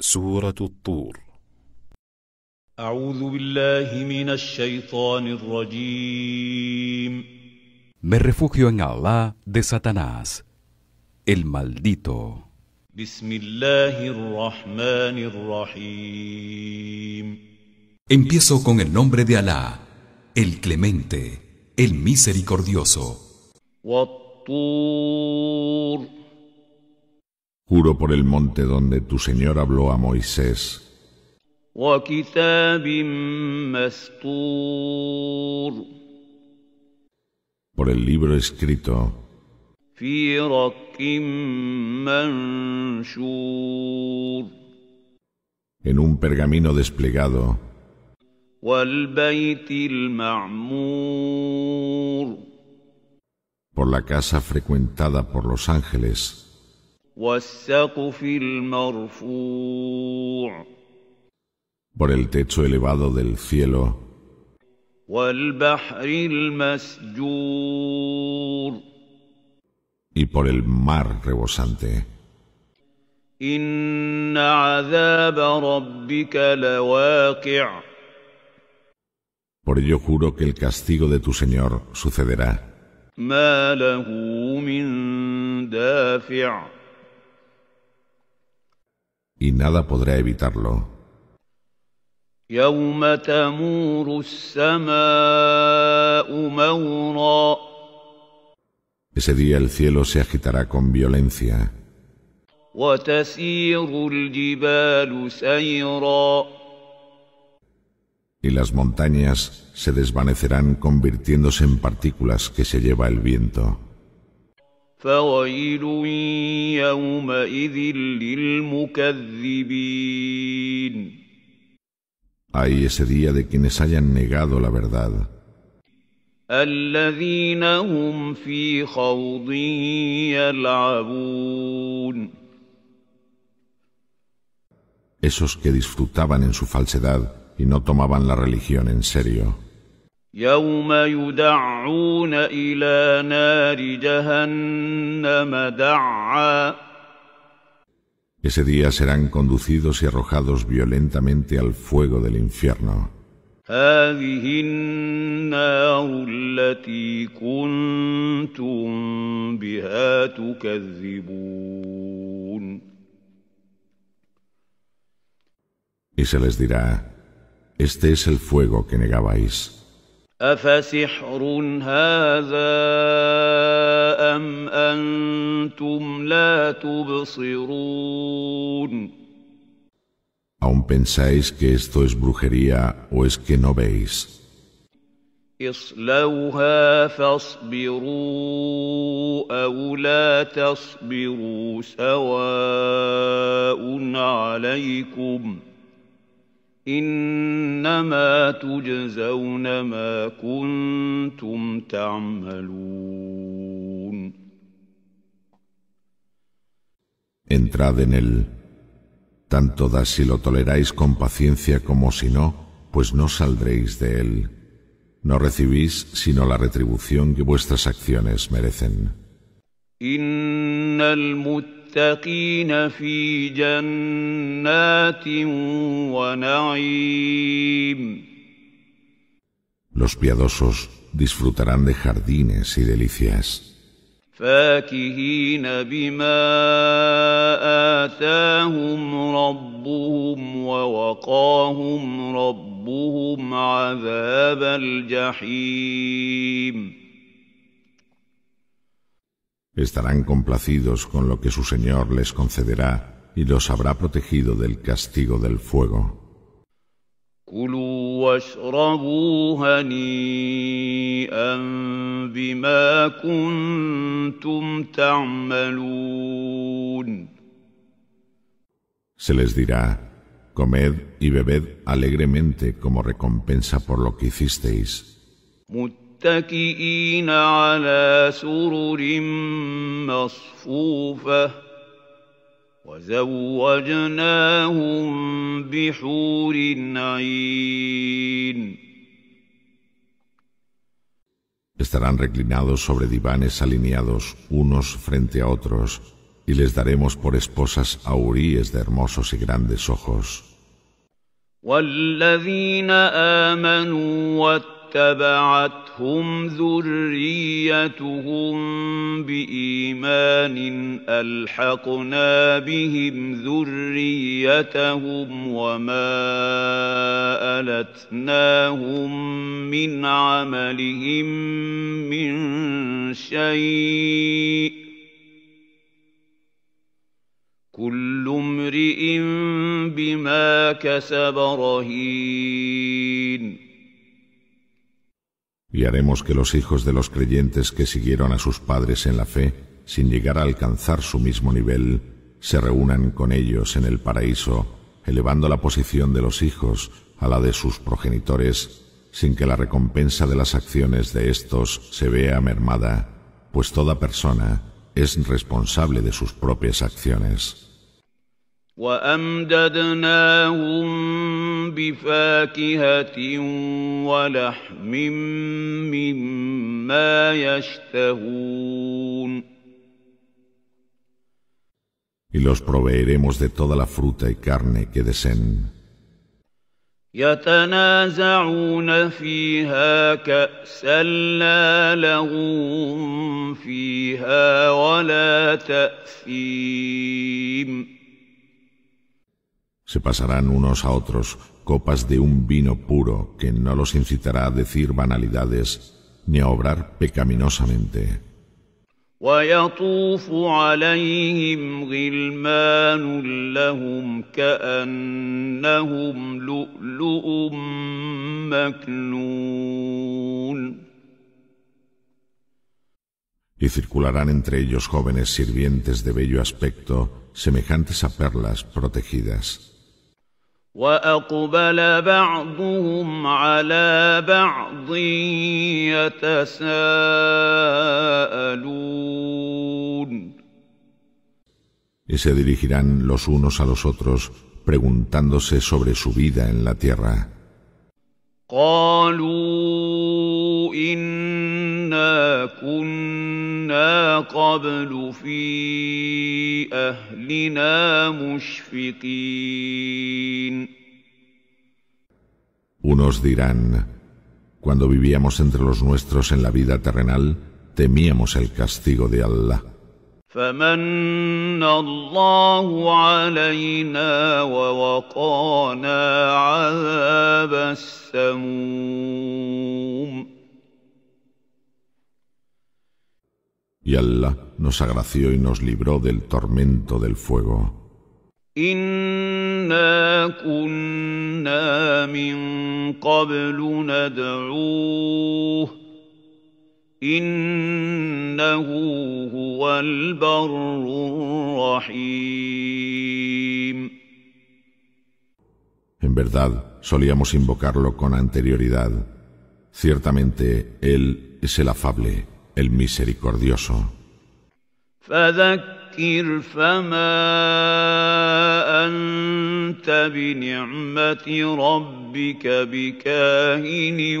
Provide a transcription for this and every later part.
سورة الطور أعوذ بالله من الشيطان الرجيم Me refugio en Allah de Satanás, el maldito. بسم الله الرحمن الرحيم Empiezo con el nombre de Alá, el clemente, el misericordioso. والطور Por el monte donde tu Señor habló a Moisés. Por el libro escrito. En un pergamino desplegado. Por la casa frecuentada por los ángeles por el techo elevado del cielo. y por el mar rebosante. Por ello juro que el castigo de tu Señor sucederá y nada podrá evitarlo. يوم تمور السماء مورا Ese día el cielo se agitará con violencia, وتسير الجبال سيرا y las montañas se desvanecerán convirtiéndose en partículas que se lleva el viento. فويل يومئذ للمكذبين Hay ese día de quienes hayan negado la verdad, الذين هم في خوض يلعبون esos que disfrutaban en su falsedad y no tomaban la religión en serio. يوم يدعون إلى نار جهنم دعا Ese día serán conducidos y arrojados violentamente al fuego del infierno. هذه النار التي كنتم بها تكذبون Y se les dirá, este es el fuego que negabais. أفسحر هذا أم أنتم لا تبصرون ¿Aún pensáis que esto es brujería o es que no veis? اصلوها فاصبروا أو لا تصبروا سواء عليكم إنما تجزون ما كنتم تعملون Entrad en él, tanto da si lo toleráis con paciencia como si no, pues no saldréis de él. No recibís sino la retribución que vuestras acciones merecen. إن المتقين في جنات ونعيم. Los piadosos disfrutarán de jardines y delicias, فاكهين بما آتاهم ربهم ووقاهم ربهم عذاب الجحيم. estarán complacidos con lo que su Señor les concederá y los habrá protegido del castigo del fuego. كلوا واشربوا هنيئا بما كنتم تعملون Se les dirá, comed y bebed alegremente como recompensa por lo que hicisteis, متكئين على سرر مصفوفة وزوجناهم بحور عين estarán reclinados sobre divanes alineados unos frente a otros y les daremos por esposas a huríes de hermosos y grandes ojos. واتبعتهم ذريتهم بإيمان ألحقنا بهم ذريتهم وما ألتناهم من عملهم من شيء كل امرئ بما كسب رهين Haremos que los hijos de los creyentes que siguieron a sus padres en la fe, sin llegar a alcanzar su mismo nivel, se reúnan con ellos en el paraíso, elevando la posición de los hijos a la de sus progenitores, sin que la recompensa de las acciones de éstos se vea mermada, pues toda persona es responsable de sus propias acciones. وأمددناهم بفاكهة ولحم مما يشتهون Y los proveeremos de toda la fruta y carne que deseen. يتنازعون فيها كأسا لا لغو فيها ولا تأثيم Se pasarán unos a otros copas de un vino puro que no los incitará a decir banalidades ni a obrar pecaminosamente. ويطوف عليهم غلمان لهم كأنهم لؤلؤ مكنون Y circularán entre ellos jóvenes sirvientes de bello aspecto, semejantes a perlas protegidas. واقبل بعضهم على بعض يتساءلون Y se dirigirán los unos a los otros preguntándose sobre su vida en la tierra. قالوا إنا كنا قبل في أهلنا مشفقين Unos dirán, cuando vivíamos entre los nuestros en la vida terrenal, temíamos el castigo de Allah. فمن الله علينا ووقانا عذاب السموم Y Allah nos agració y nos libró del tormento del fuego. إنا كنا من قبل ندعوه إنه هو البر الرحيم En verdad, solíamos invocarlo con anterioridad. Ciertamente, Él es el afable, el misericordioso. فذكر فما أنت بنعمة ربك بكاهن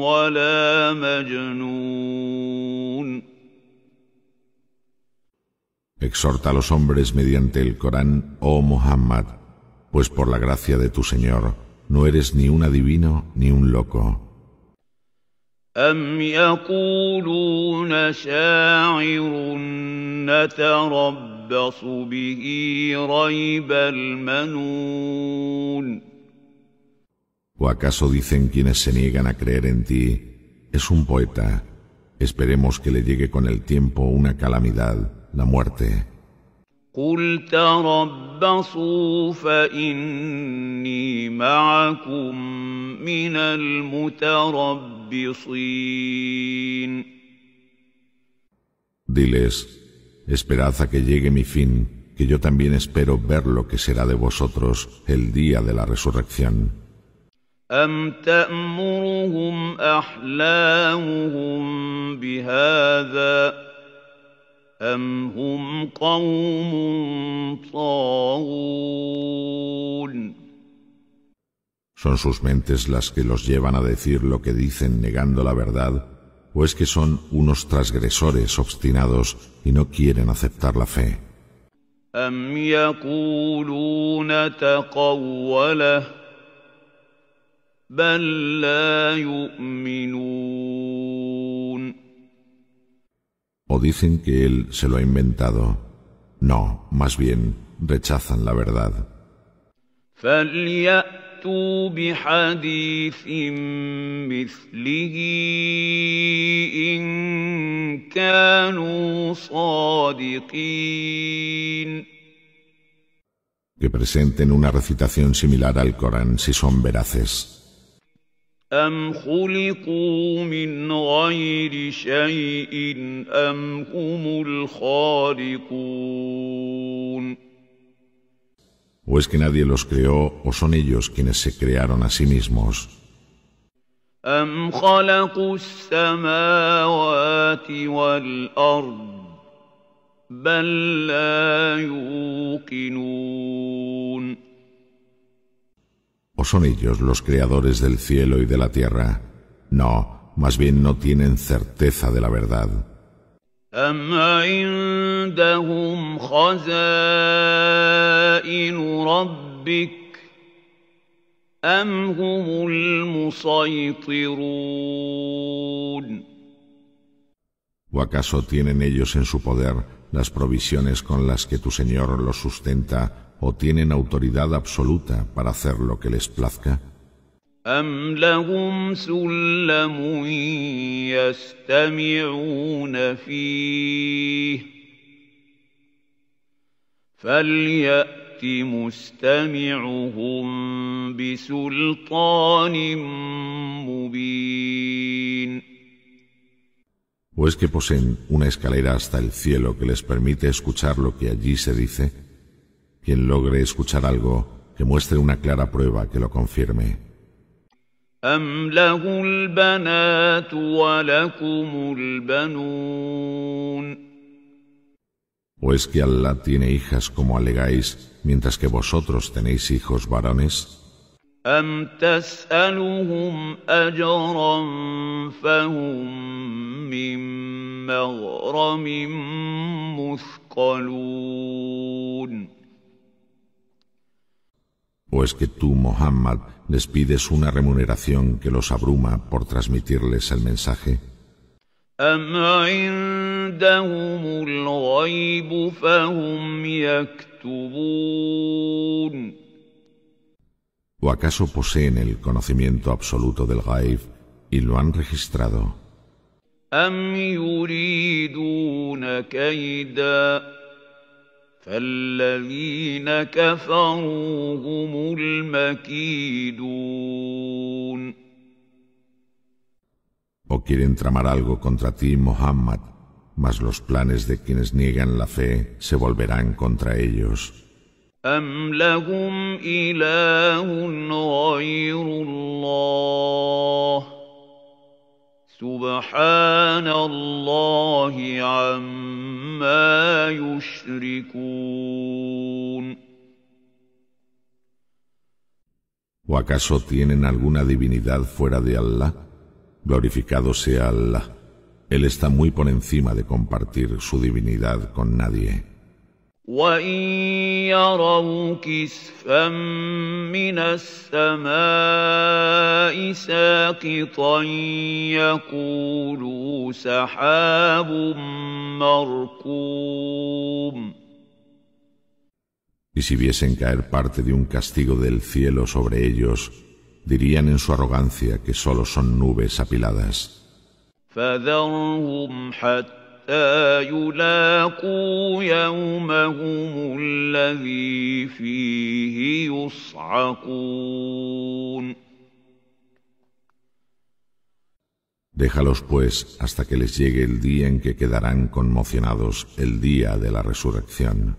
ولا مجنون Exhorta a los hombres mediante el Corán, oh Muhammad, pues por la gracia de tu Señor, no eres ni un adivino ni un loco. أم يقولون شاعر نتربص به ريب المنون ¿O acaso dicen quienes se niegan a creer en ti, es un poeta, esperemos que le llegue con el tiempo una calamidad, la muerte? قل تربصوا فإني معكم من المتربصين Diles, esperad a que llegue mi fin, que yo también espero ver lo que será de vosotros el día de la resurrección. أم تأمرهم أحلامهم بهذا أم هم قوم طاغون ¿Son sus mentes las que los llevan a decir lo que dicen negando la verdad? ¿O es que son unos transgresores obstinados y no quieren aceptar la fe? أم يقولون تقوله بل لا يؤمنون ¿O dicen que él se lo ha inventado? No, más bien rechazan la verdad. فليأتوا بحديث مثله إن كانوا صادقين Que presenten una recitación similar al Corán si son veraces. أم خلقوا من غير شيء أم هم الخالقون ¿O es que nadie los creó o son ellos quienes se crearon a sí mismos? أم خلقوا السماوات والأرض بل لا يوقنون ¿O son ellos los creadores del cielo y de la tierra? No, más bien no tienen certeza de la verdad. أم عندهم خزائن ربك أم هم المسيطرون ¿O acaso tienen ellos en su poder las provisiones con las que tu Señor los sustenta o tienen autoridad absoluta para hacer lo que les plazca? أم لهم سلم يستمعون فيه فليأت مستمعهم بسلطان مبين ¿O es que poseen una escalera hasta el cielo que les permite escuchar lo que allí se dice? Quien logre escuchar algo, que muestre una clara prueba que lo confirme. أم له البنات ولكم البنون ¿O es que Allah tiene hijas como alegáis, mientras que vosotros tenéis hijos varones? أم تسألهم أجرا فهم من مغرم مثقلون ¿O es que tú, Mohammed, les pides una remuneración que los abruma por transmitirles el mensaje? ¿O acaso poseen el conocimiento absoluto del Gaif y lo han registrado? أم يريدون كيدا فالذين كفروا هم المكيدون ¿O quieren tramar algo contra ti, Muhammad? Mas los planes de quienes niegan la fe se volverán contra ellos. أم لهم إله غير الله سبحان الله عما يشركون ¿O acaso tienen alguna divinidad fuera de Allah? Glorificado sea Allah. Él está muy por encima de compartir su divinidad con nadie. وإن يروا كسفا من السماء ساقطا يقولوا سحاب مركوم Y si viesen caer parte de un castigo del cielo sobre ellos, dirían en su arrogancia que solo son nubes apiladas. فذرهم حتى يلاقوا يومهم الذي فيه يصعقون Déjalos pues hasta que les llegue el día en que quedarán conmocionados, el día de la resurrección.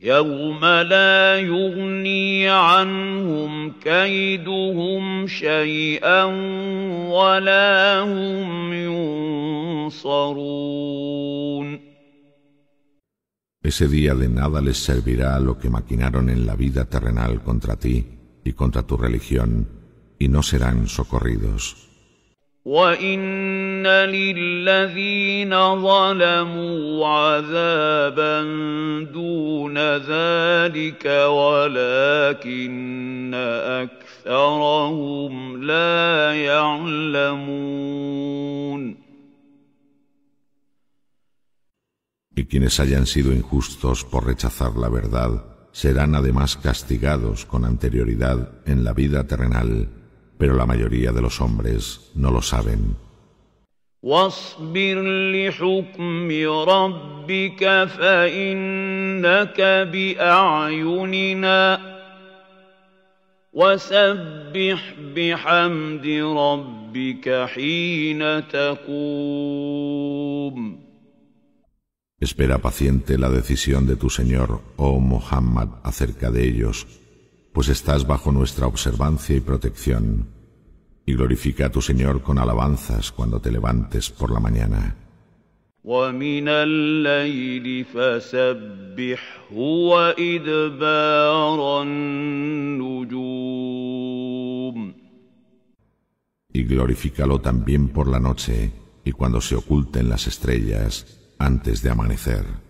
يوم لا يغني عنهم كيدهم شيئا ولا هم ينصرون Ese día de nada les servirá lo que maquinaron en la vida terrenal contra ti y contra tu religión, y no serán socorridos. وان للذين ظلموا عذابا دون ذلك ولكن اكثرهم لا يعلمون Y quienes hayan sido injustos por rechazar la verdad serán además castigados con anterioridad en la vida terrenal pero la mayoría de los hombres no lo saben. Espera paciente la decisión de tu Señor, oh Muhammad, acerca de ellos, pues estás bajo nuestra observancia y protección, y glorifica a tu Señor con alabanzas cuando te levantes por la mañana. Y glorifícalo también por la noche y cuando se oculten las estrellas antes de amanecer.